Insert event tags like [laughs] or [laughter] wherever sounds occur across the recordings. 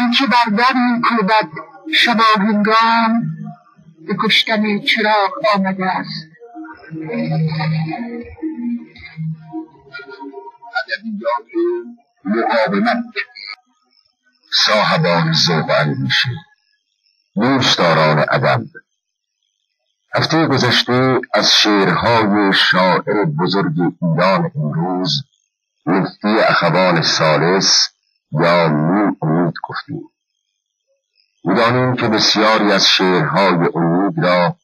آنکه بر در میکوبد شباهنگام به کشتن چراغ آمده است. مقاومت صاحبان ذوق اندیشه دوستداران ادب. هفته گذشته از شعرهای شاعر بزرگ ایران امروز مفتی اخوان سالس یا نور امید گفتیم می‌دانیم که بسیاری از شعرهای امید را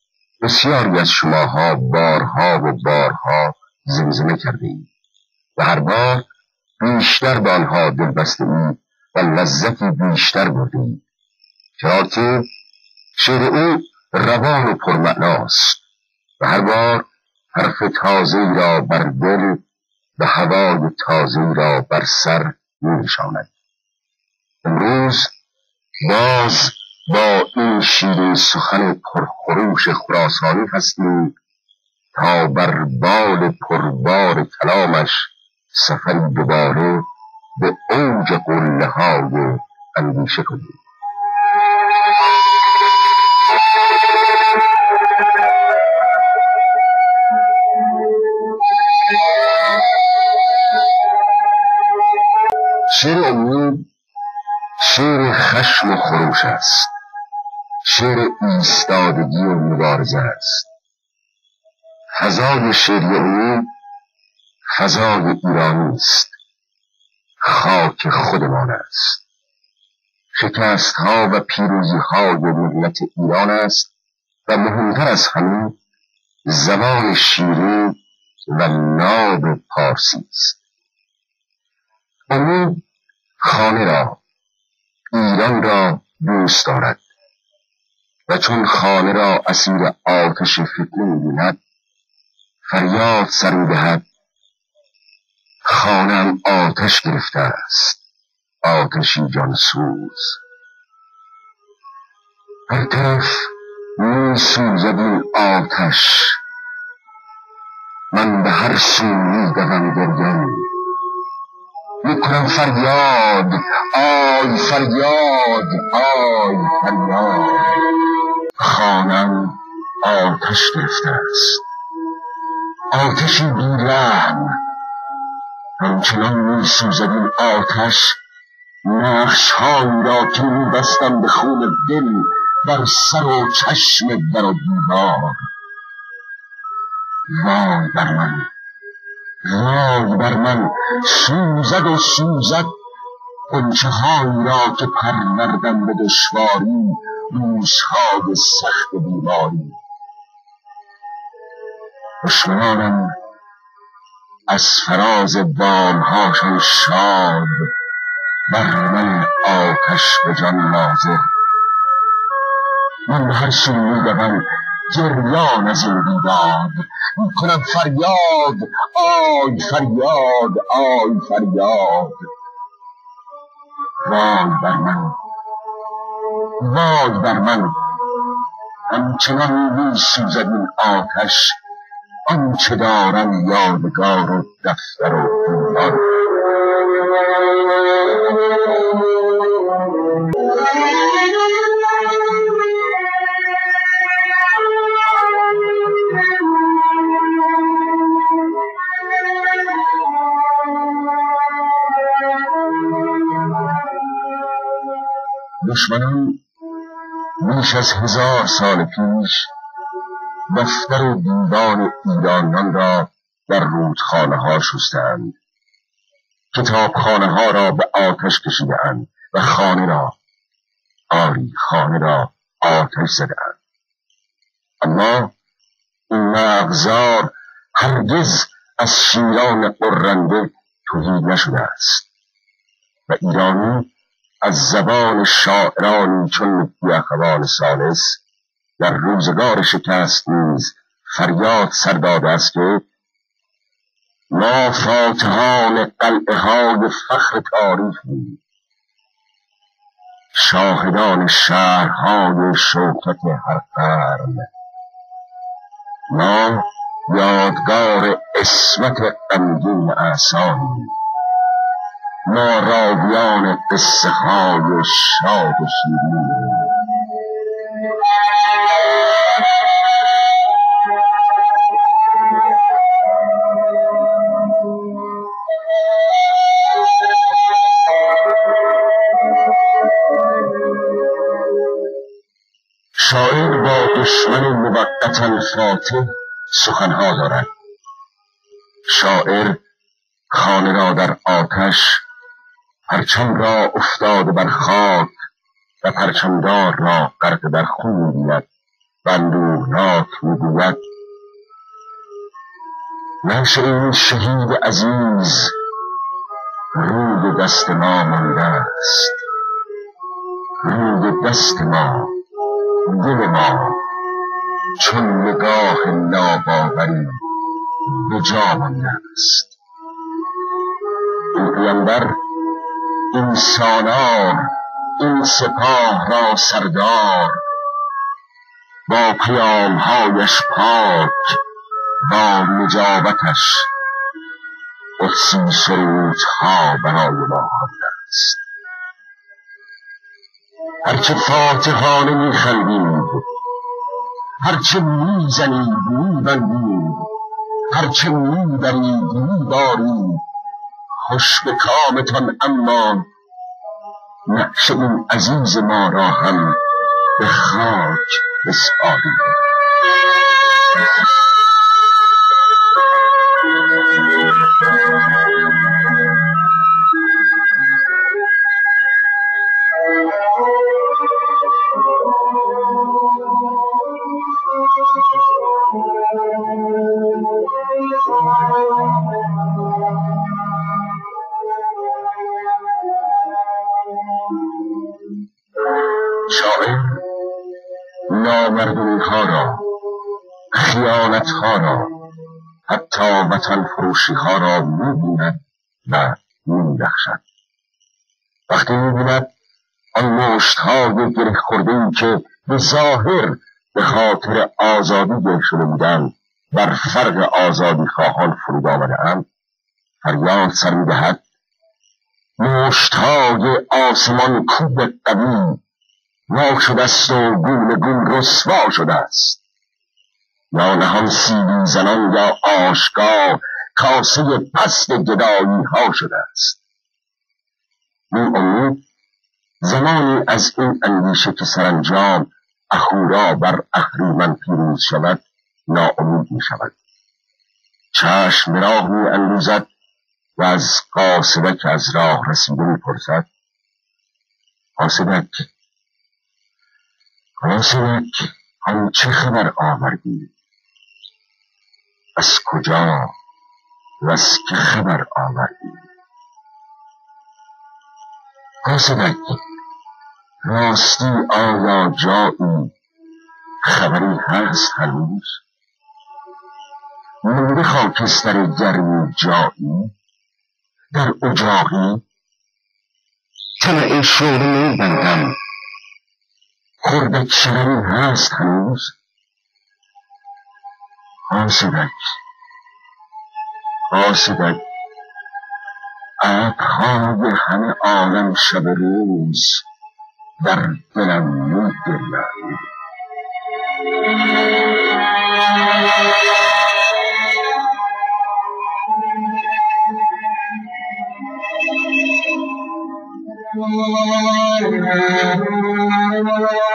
بسیاری از شماها بارها و بارها زمزمه کرده اید و هر بار بیشتر به آنها دل بسته اید و لذتی بیشتر برده اید چرا که شعر او روان و پرمعناست و هر بار حرف تازه را بر دل و هوای تازه را بر سر می نشاند امروز باز با این شیر سخن پرخروش خراسانی هستیم تا بر بال پربار کلامش سفری دوباره به اوج قله های اندیشه کنیم. شعر امید شعر خشم و خروش است. شعر ایستادگی و مبارزه است. فضای شعری امید فضای ایرانی است. خاک خودمان است. شکست ها و پیروزی های ملت ایران است و مهمتر از همه زبان شیرین و ناب پارسی است. امید خانه را ایران را دوست دارد و چون خانه را اسیر آتش فتنه می‌بیند فریاد سر می‌دهد خانم آتش گرفته است آتشی جانسوز. هر طرف می سوزد این آتش من به هر سو می دوم گریم می‌کنم فریاد. آی فریاد. آی فریاد. خانم آتش گرفته است. آتشی بیرحم. همچنان می سوزد این آتش نقشهایی را که می بستم به خون دل بر سر و چشم در و دیوار. وای بر من. وای بر من سوزد و سوزد. قنچه هایی را که پروردم به دشواری روزهای سخت بیماری. دشمنانم از فراز بامهاشان شاد بر من آتش به جان ناظر من هر سو میدوم جریان از این بیداد می‌کنم فریاد. آی فریاد آی فریاد. وای بر من. وای بر من. همچنان می سوزد این آتش. آنچه دارم یادگار و دفتر و دیوار. دشمنان بیش از هزار سال پیش دفتر و دیوان ایرانیان را در رودخانه ها شستند. کتابخانه ها را به آتش کشیدند و خانه را آری خانه را آتش زدند اما این مغزار هرگز از شیران قرنده توهی نشده است و ایرانی از زبان شاعرانی چون اخوان سالس در روزگار شکست نیز فریاد سر داده است که ما فاتحان قلعه های فخر تاریخی شاهدان شهرهای شوکت هر قرن. ما یادگار اسمت غمگین اعصانی ما راویان قصه های شاد و شیرین. شاعر با دشمن موقتا فاتح سخنها دارد. شاعر خانه را در آتش پرچم را افتاده بر خاک و پرچمدار را غرق در خون می‌بیند و اندوهناک می‌گوید نقش این شهید عزیز روی دست ما مانده است. روی دست ما دل ما چون نگاه ناباوری به جا مانده است. این پیامبر این سالار این سپاه را سردار. با پیامهایش پاک با نجابتش قدسی سرودها برای ما است. هرچه فاتحانه میخندید هرچه می‌زنید میبندید هرچه می‌برید میبارید خوش به کامتان اما نقش این عزیز ما را هم به خاک بسپارید ها را حتی وطن فروشی ها را می‌بیند و میبخشد. وقتی می‌بیند آن مشت های گره خورده که به ظاهر به خاطر آزادی گل شده بودند بر فرق آزادی خواهان فرود آمدهاند فریاد سر می‌دهد. مشتهای آسمان کوب قوی وا شده است و گونه گون رسوا شده است. یا نهان سیلی زنان یا آشکار کاسه پست گدایی ها شده است. این امید زمانی از این اندیشه که سرانجام اخورا بر اهریمن پیروز شود ناامید می شود چشم راه می اندوزد و از قاصدک از راه رسیده می پرسد قاصدک قاصدک آن چه خبر آوردی؟ از کجا و از که خبر آوردی؟ قاصدک راستی آیا جایی خبری هست هنوز؟ مونده خاکستر گرمی جایی؟ در اجاقی؟ طلع شعله میبندم خردک شرمی هست هنوز؟ قاصدک قاصدک ابرهای همه عالم شب روز در دلم میگرید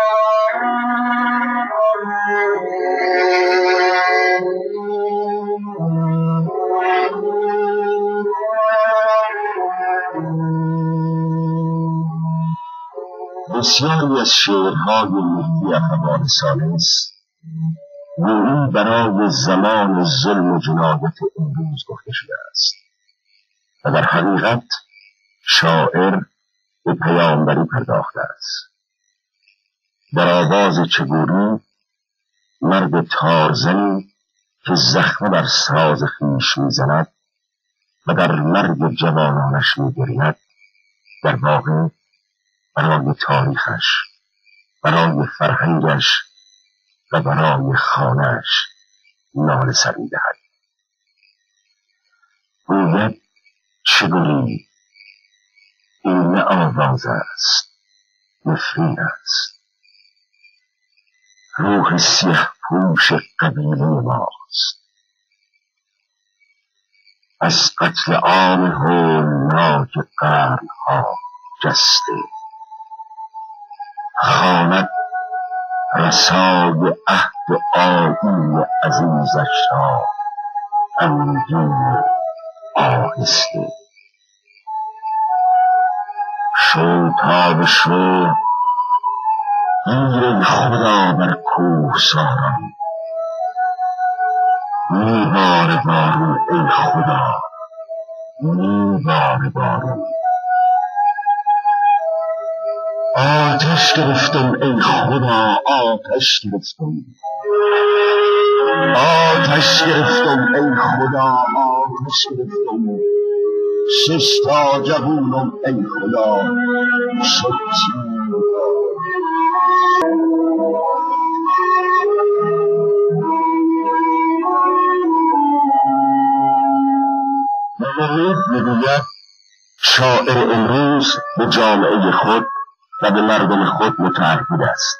[laughs] بسیاری از شعرهای مهدی اخوان سالس گویی برای زمان ظلم و جنایت امروز گفته شده است. و در حقیقت شاعر به پیامبری پرداخته است. در آواز چگوری مرد تارزنی که زخم بر ساز خیش می‌زند و در مرگ جوانانش میگرید در واقع برای تاریخش برای فرهنگش و برای خانهش نال سر می‌دهد. گوید چگونی این نه آواز است نفرین است. روح سیه پوش قبیله ماست. از قتل عام هولناک قرنها جسته. خواند رسای عهد آیین عزیزش را غمگین آهسته. شو تا به شو گیر خدا بر کوه ساران. میبار بارون ای خدا میبار بارون. آتش گرفتم ای خدا آتش گرفتم. آتش گرفتم ای خدا آتش گرفتم. شش تا جوونم ای خدا شد می‌گوید شاعر امروز به جامعه خود و به مردم خود متعهد است.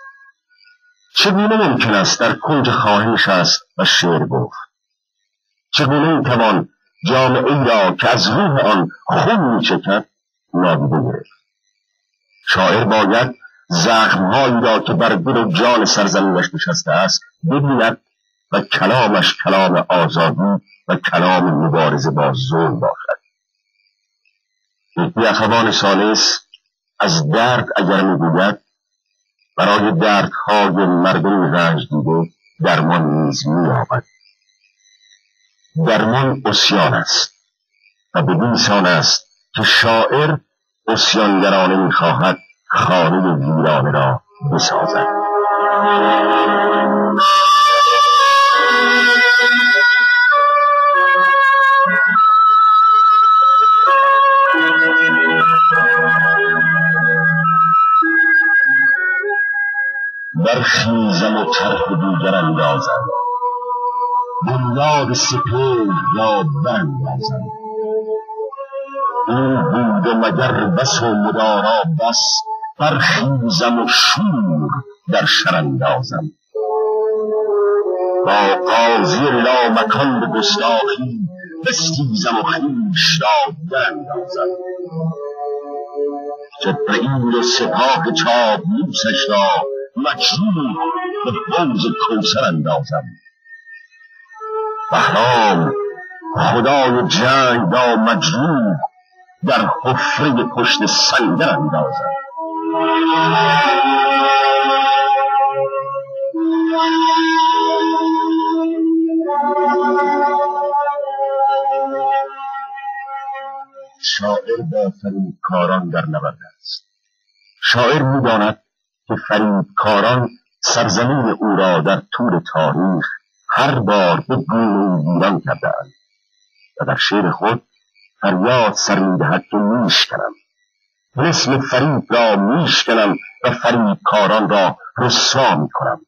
چگونه ممکن است در کنج خواهش است و شعر گفت؟ چگونه توان جامعه را که از روح آن خون میچکد نادیده گرفت شاعر باید زخمهایی را که بر دل و جان سرزمینش نشسته است ببیند و کلامش کلام آزادی و کلام مبارزه با ظلم باشد. یکی اخوان سالس از درد اگر می‌گوید برای دردهای مردم رنج دیده درمان نیز مییابد. درمان اسیان است و بدین سان است که شاعر اسیانگرانه می‌خواهد خانه ویرانه را بسازد. برخیزم و طرح دیگر اندازم بنیاد سپهر را براندازم او بود مگر بس و مدارا بس برخیزم و شور در شر اندازم با قاضی لامکان به گستاخی بستیزم و خویش را براندازم جبرئیل و سپاه چابلوسش را مجروح به حوض کوثر اندازم. بهرام خدای جنگ را مجروح در حفره پشت سنگر اندازم. شاعر با کاران در نبرد است. شاعر می‌داند که فریبکاران سرزمین او را در طول تاریخ هر بار به گونه ویران کردهاند. و در شعر خود فریاد سر می‌دهد که میشکنم. اسم فریب را میشکنم و فریبکاران را رسوا می‌کنم.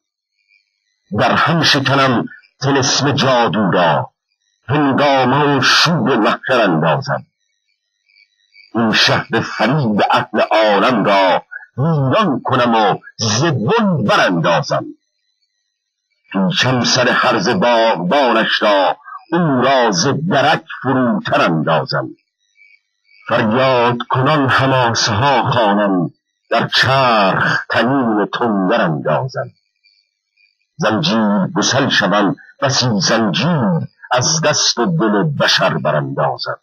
در هم شکنم تلسم جادو را. هنگامه و شور محشر اندازم. این شهر فریب عقل عالم را ویران کنم و زبون براندازم. پیچم سر حرز باغبانش را او را ز درک فروتر اندازم. فریاد کنان حماسه ها خوانم در چرخ تنین تندر اندازم. زنجیر گسل شوم بسی زنجیر از دست و دل بشر براندازم.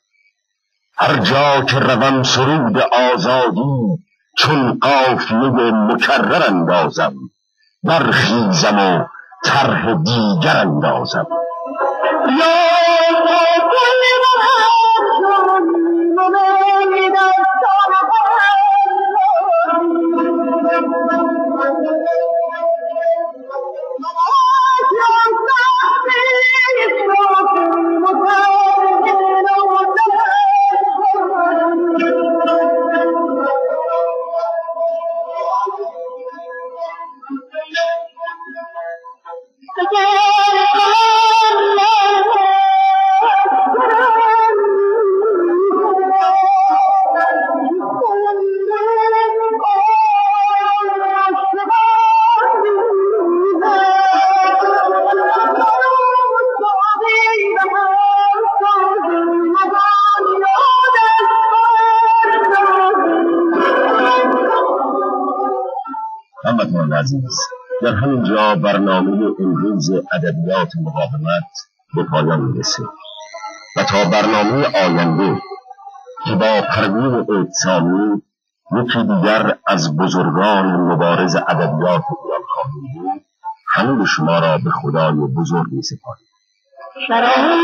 هر جا که روم سرود آزادی چون قافیه مکرر اندازم برخیزم و طرح دیگر اندازم. همتان عزیز در همین جا برنامه امروز ادبیات مقاومت به پایان می‌رسه و تا برنامه آینده که با پروین اعتصامی یکی دیگر از بزرگان مبارز ادبیات ایران خواهیم بود همین شما را به خدای بزرگ می سپاریم شراب